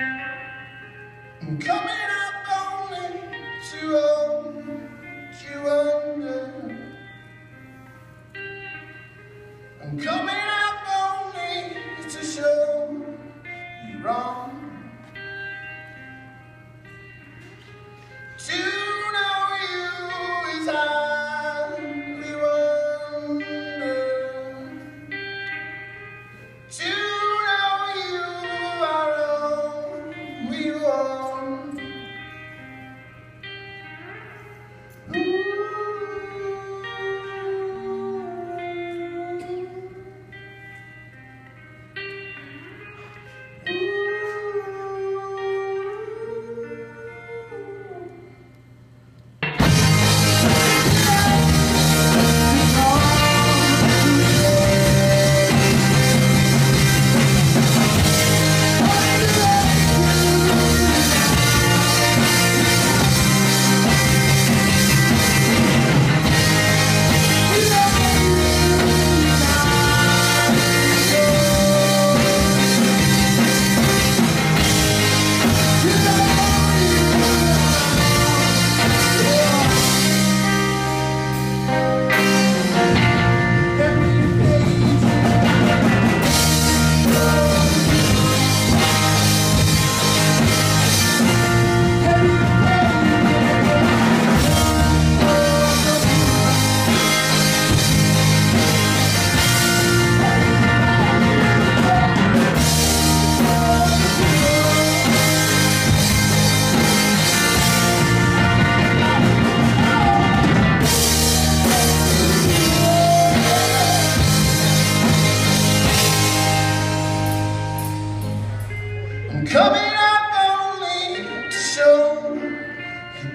I'm coming up only to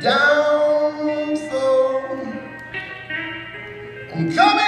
you downfall. I'm coming